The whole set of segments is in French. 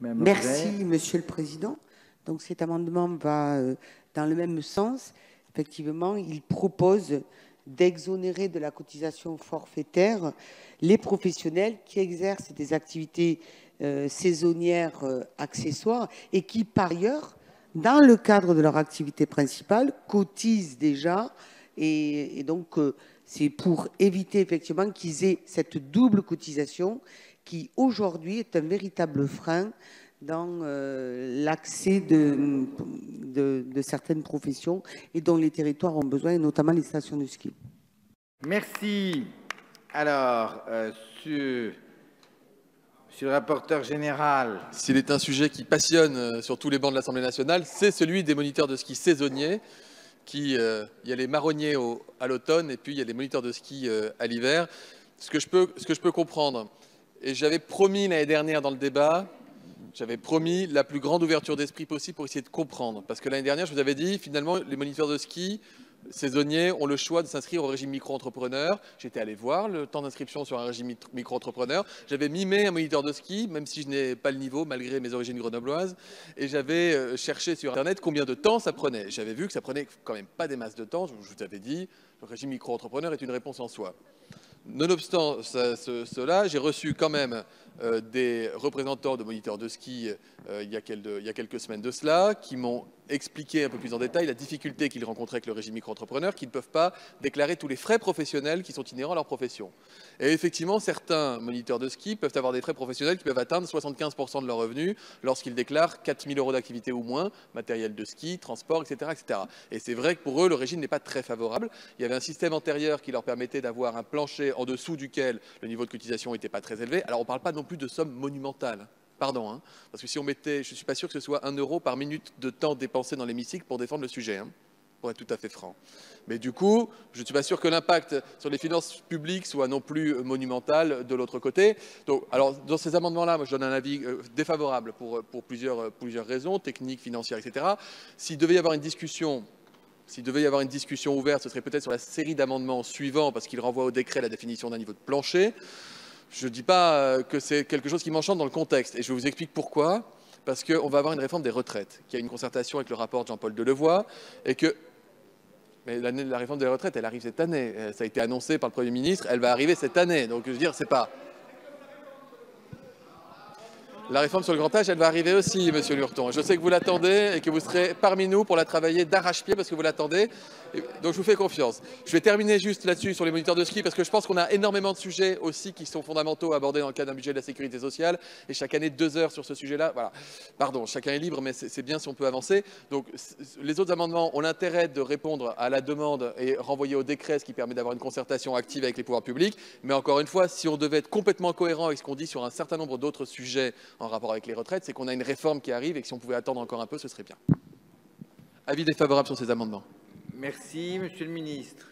Merci, Monsieur le Président. Donc cet amendement va euh, dans le même sens. Effectivement, il propose d'exonérer de la cotisation forfaitaire les professionnels qui exercent des activités euh, saisonnières euh, accessoires et qui, par ailleurs, dans le cadre de leur activité principale, cotisent déjà. Et, donc, c'est pour éviter effectivement qu'ils aient cette double cotisation qui, aujourd'hui, est un véritable frein dans euh, l'accès de, de, certaines professions et dont les territoires ont besoin, et notamment les stations de ski. Merci. Alors, euh, sur, le rapporteur général. S'il est un sujet qui passionne euh, sur tous les bancs de l'Assemblée nationale, c'est celui des moniteurs de ski saisonniers. Qui, il y a les marronniers à l'automne et puis il y a les moniteurs de ski à l'hiver. Ce que je peux comprendre, et j'avais promis l'année dernière dans le débat j'avais promis la plus grande ouverture d'esprit possible pour essayer de comprendre. Parce que l'année dernière, je vous avais dit, finalement, les moniteurs de ski saisonniers ont le choix de s'inscrire au régime micro-entrepreneur. J'étais allé voir le temps d'inscription sur un régime micro-entrepreneur. J'avais mimé un moniteur de ski, même si je n'ai pas le niveau, malgré mes origines grenobloises. Et j'avais euh, cherché sur Internet combien de temps ça prenait. J'avais vu que ça prenait quand même pas des masses de temps. Je vous avais dit, le régime micro-entrepreneur est une réponse en soi. Nonobstant cela, j'ai reçu quand même des représentants de moniteurs de ski euh, il, y a quelques, semaines de cela, qui m'ont expliqué un peu plus en détail la difficulté qu'ils rencontraient avec le régime micro-entrepreneur, qui ne peuvent pas déclarer tous les frais professionnels qui sont inhérents à leur profession. Et effectivement, certains moniteurs de ski peuvent avoir des frais professionnels qui peuvent atteindre 75% de leurs revenus lorsqu'ils déclarent 4 000 euros d'activité ou moins, matériel de ski, transport, etc. etc. Et c'est vrai que pour eux, le régime n'est pas très favorable. Il y avait un système antérieur qui leur permettait d'avoir un plancher en dessous duquel le niveau de cotisation n'était pas très élevé. Alors on ne parle pas non plus de sommes monumentales. Pardon, hein. parce que si on mettait, je ne suis pas sûr que ce soit un euro par minute de temps dépensé dans l'hémicycle pour défendre le sujet, hein, pour être tout à fait franc. Mais du coup, je ne suis pas sûr que l'impact sur les finances publiques soit non plus monumental de l'autre côté. Donc, alors, dans ces amendements-là, moi, je donne un avis euh, défavorable pour, plusieurs, raisons, techniques, financières, etc. S'il devait y avoir une discussion devait y avoir une discussion ouverte, ce serait peut-être sur la série d'amendements suivants, parce qu'il renvoie au décret la définition d'un niveau de plancher. Je ne dis pas euh, que c'est quelque chose qui m'enchante dans le contexte, et je vous explique pourquoi. Parce qu'on va avoir une réforme des retraites, qui a une concertation avec le rapport de Jean-Paul Delevoye, et que mais la réforme des retraites, elle arrive cette année. Euh, ça a été annoncé par le Premier ministre, elle va arriver cette année. Donc je veux dire, c'est pas. La réforme sur le grand âge, elle va arriver aussi, Monsieur Lurton. Je sais que vous l'attendez et que vous serez parmi nous pour la travailler d'arrache-pied parce que vous l'attendez. Donc je vous fais confiance. Je vais terminer juste là-dessus sur les moniteurs de ski parce que je pense qu'on a énormément de sujets aussi qui sont fondamentaux à aborder dans le cadre d'un budget de la sécurité sociale. Et chaque année, deux heures sur ce sujet-là. Voilà. Pardon, chacun est libre, mais c'est bien si on peut avancer. Donc les autres amendements ont l'intérêt de répondre à la demande et renvoyer au décret, ce qui permet d'avoir une concertation active avec les pouvoirs publics. Mais encore une fois, si on devait être complètement cohérent avec ce qu'on dit sur un certain nombre d'autres sujets en rapport avec les retraites, c'est qu'on a une réforme qui arrive et que si on pouvait attendre encore un peu, ce serait bien. Avis défavorable sur ces amendements. Merci, Monsieur le Ministre.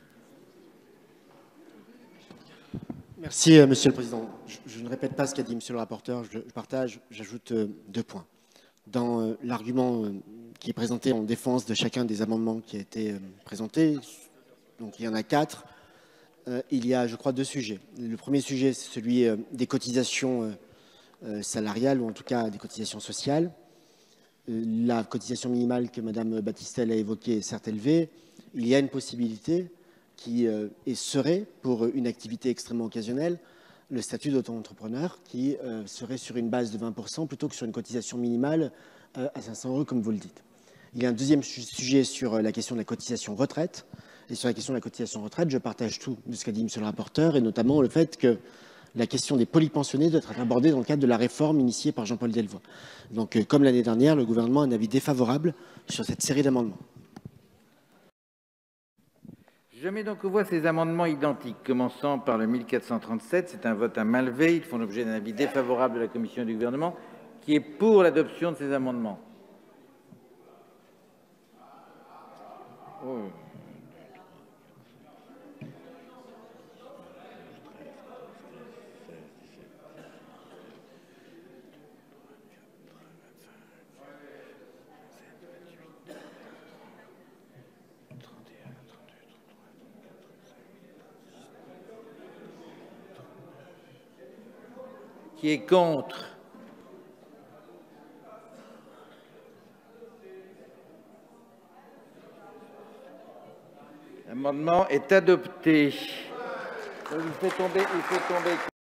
Merci, euh, Monsieur le Président. Je, ne répète pas ce qu'a dit Monsieur le rapporteur, je, partage, j'ajoute euh, deux points. Dans euh, l'argument qui est présenté en défense de chacun des amendements qui a été présenté, donc il y en a quatre, il y a, je crois, deux sujets. Le premier sujet, c'est celui des cotisations euh, salariales ou en tout cas des cotisations sociales. Euh, la cotisation minimale que Mme Battistel a évoquée est certes élevée. Il y a une possibilité qui euh, serait, pour une activité extrêmement occasionnelle, le statut d'auto-entrepreneur qui serait sur une base de 20% plutôt que sur une cotisation minimale à 500 euros, comme vous le dites. Il y a un deuxième sujet sur la question de la cotisation retraite. Et sur la question de la cotisation retraite, je partage tout de ce qu'a dit M. le rapporteur, et notamment le fait que la question des polypensionnés doit être abordée dans le cadre de la réforme initiée par Jean-Paul Delvoye. Donc, euh, comme l'année dernière, le gouvernement a un avis défavorable sur cette série d'amendements. Je mets donc aux voix ces amendements identiques, commençant par le 1437. C'est un vote à main. Ils font l'objet d'un avis défavorable de la Commission du gouvernement. Qui est pour l'adoption de ces amendements oh. Qui est contre L'amendement est adopté. Il fait tomber, tomber.